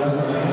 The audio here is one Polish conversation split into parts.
Gracias.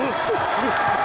Ooh, ooh, ooh.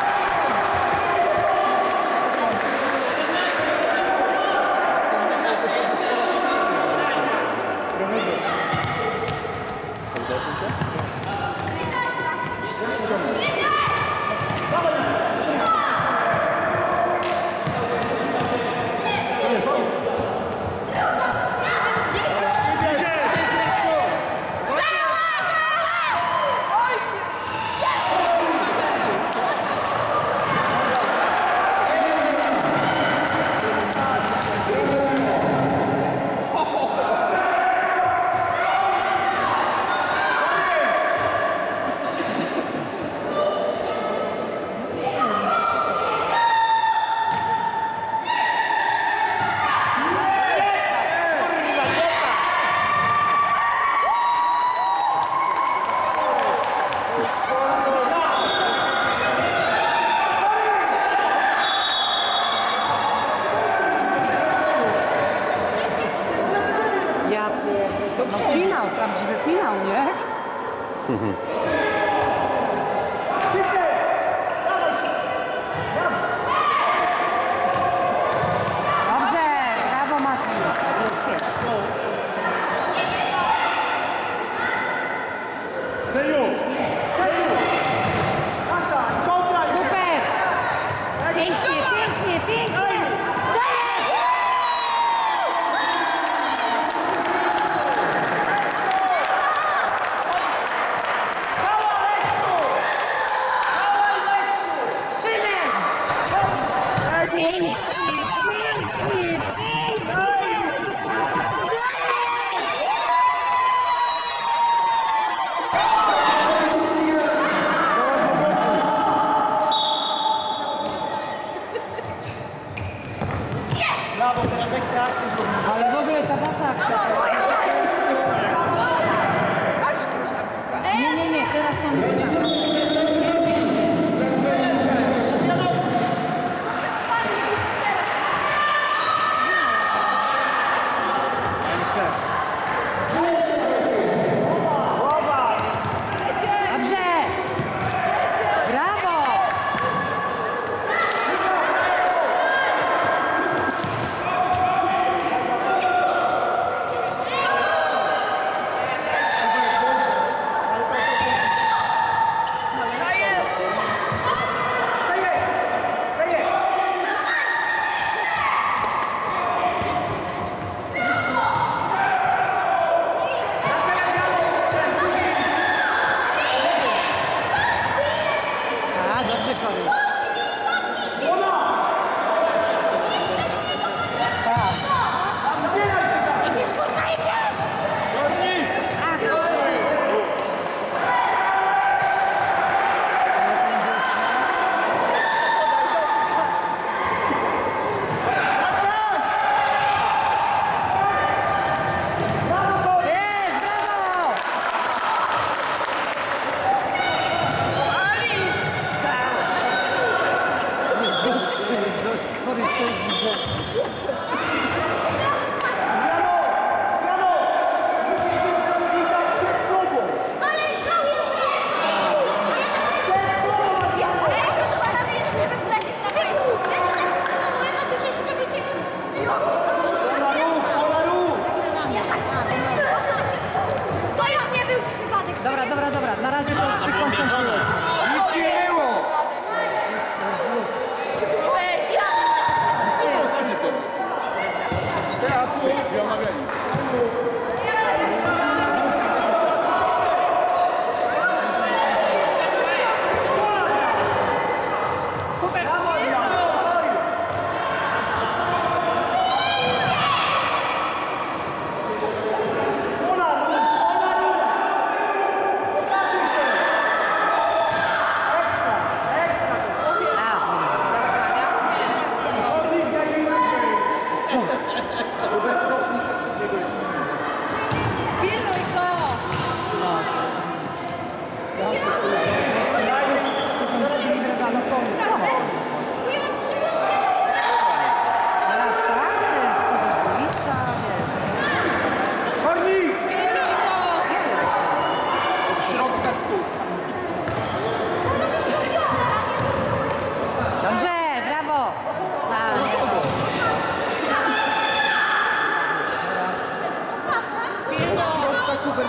Gracias.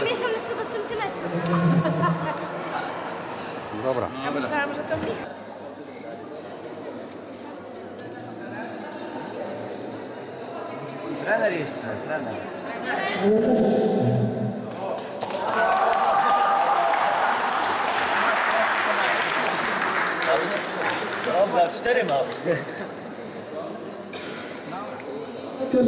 Wymieszane co do centymetru. Dobra. Ja myślałam, że to mi. Trener jeszcze, trener. Dobra, cztery mam. To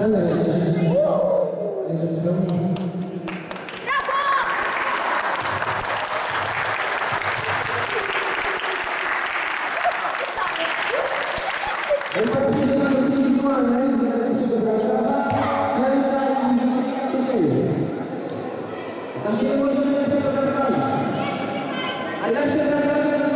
让步！哎呀，太难了！哎呀，太难了！哎呀，太难了！